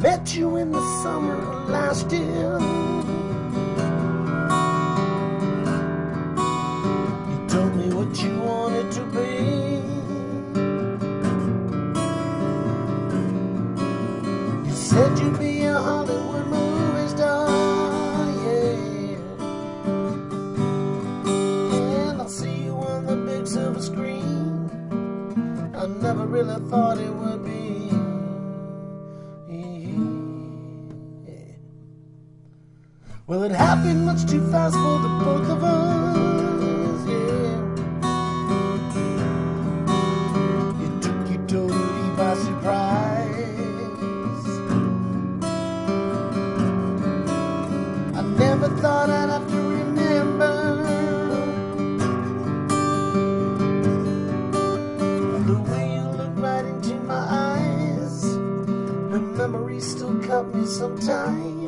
met you in the summer last year. You told me what you wanted to be. You said you'd be a Hollywood movie star, yeah. And I'll see you on the big silver screen. I never really thought it would be. Well, it happened much too fast for the both of us, yeah. It took you totally by surprise. I never thought I'd have to remember the way you look right into my eyes. The memories still cut me sometimes.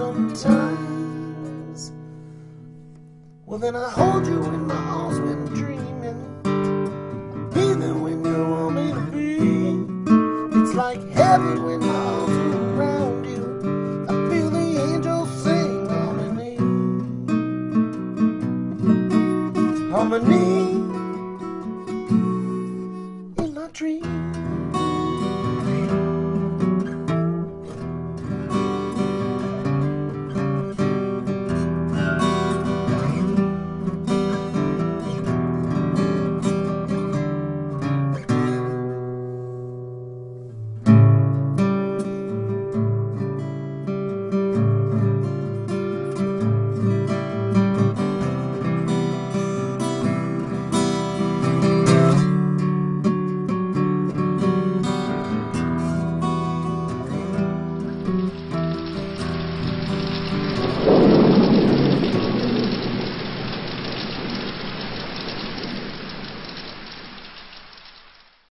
Sometimes. Well, then I hold you in my arms when I'm dreaming. Be there when you want me to be. It's like heaven when my arms are around you. I feel the angels sing harmony. Harmony.